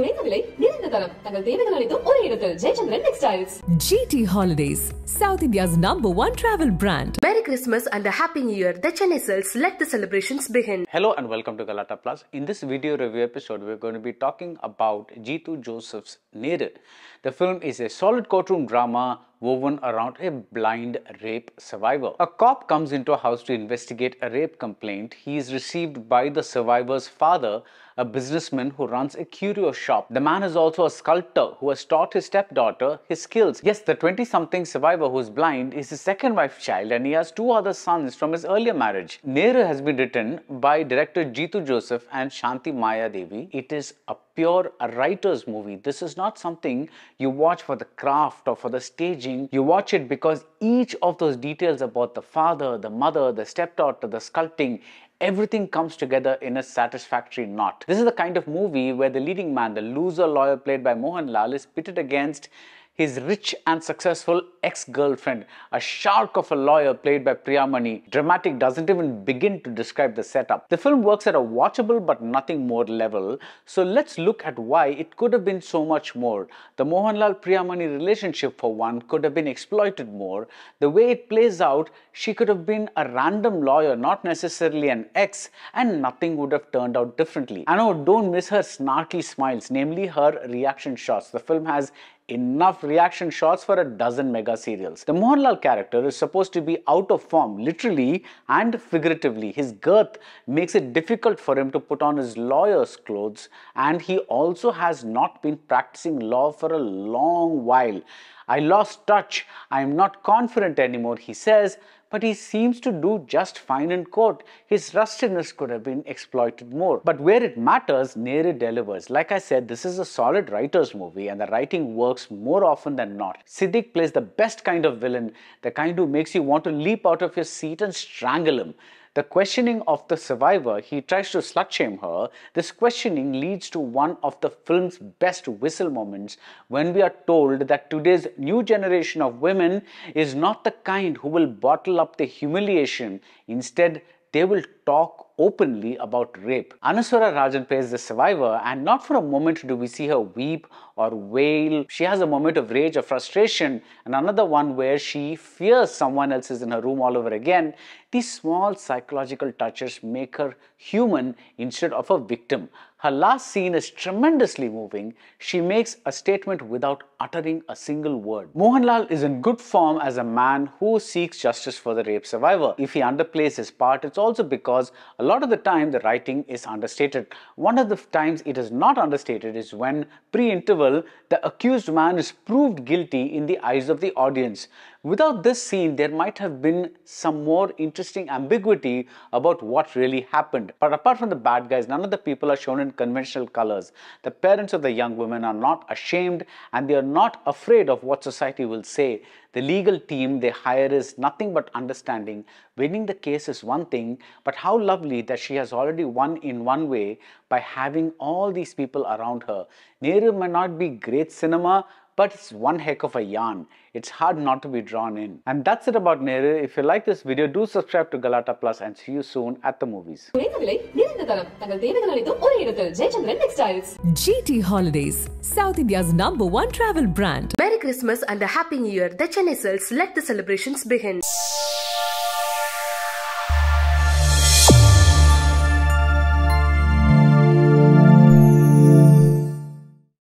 குறைந்த விலை நிறைந்த தரம் தங்கள் தேவைகள் அனைத்தும் ஒரே இடத்தில். Jayachandran textiles GT holidays south India's number one travel brand merry Christmas and happy new year the Chennai to be talking about Jitu Joseph's Neeru. The film is a solid courtroom drama woven around a blind rape survivor. A cop comes into a house to investigate a rape complaint. He is received by the survivor's father, a businessman who runs a curio shop. The man is also a sculptor who has taught his stepdaughter his skills. Yes, the 20 something survivor who is blind is his second wife's child and he has two other sons from his earlier marriage. Neru has been written by director Jeethu Joseph and Shanti Maya Devi. It is a pure a writer's movie. This is not something you watch for the craft or for the staging. You watch it because each of those details about the father, the mother, the stepdaughter, the sculpting, everything comes together in a satisfactory knot. This is the kind of movie where the leading man, the loser lawyer played by Mohanlal, is pitted against his rich and successful ex-girlfriend, a shark of a lawyer played by Priyamani. Dramatic doesn't even begin to describe the setup. The film works at a watchable but nothing more level, so let's look at why it could have been so much more. The Mohanlal Priyamani relationship for one could have been exploited more. The way it plays out, she could have been a random lawyer, not necessarily an ex, and nothing would have turned out differently. I know, don't miss her snarky smiles, namely her reaction shots. The film has enough reaction shots for a dozen mega serials. The Mohanlal character is supposed to be out of form, literally and figuratively. His girth makes it difficult for him to put on his lawyer's clothes, and he also has not been practicing law for a long while. I lost touch. I am not confident anymore, he says, but he seems to do just fine in court. His rustiness could have been exploited more. But where it matters, Neru delivers. Like I said, this is a solid writer's movie and the writing works more often than not. Siddique plays the best kind of villain, the kind who makes you want to leap out of your seat and strangle him. The questioning of the survivor, he tries to slut shame her. This questioning leads to one of the film's best whistle moments when we are told that today's new generation of women is not the kind who will bottle up the humiliation. Instead, they will talk openly about rape. Anaswara Rajan plays the survivor, and not for a moment do we see her weep or wail. She has a moment of rage or frustration, and another one where she fears someone else is in her room all over again. These small psychological touches make her human instead of a victim. Her last scene is tremendously moving. She makes a statement without uttering a single word. Mohanlal is in good form as a man who seeks justice for the rape survivor. If he underplays his part, it's also because a lot of the time the writing is understated. One of the times it is not understated is when pre-interval the accused man is proved guilty in the eyes of the audience. Without this scene, there might have been some more interesting ambiguity about what really happened. But apart from the bad guys, none of the people are shown in conventional colors. The parents of the young women are not ashamed and they are not afraid of what society will say. The legal team they hire is nothing but understanding. Winning the case is one thing, but how lovely that she has already won in one way by having all these people around her. Neru may not be great cinema, but it's one heck of a yarn. It's hard not to be drawn in. And that's it about Neru. If you like this video, do subscribe to Galatta Plus and see you soon at the movies. GT Holidays, South India's number one travel brand. Merry Christmas and a Happy New Year. The Chennai let the celebrations begin.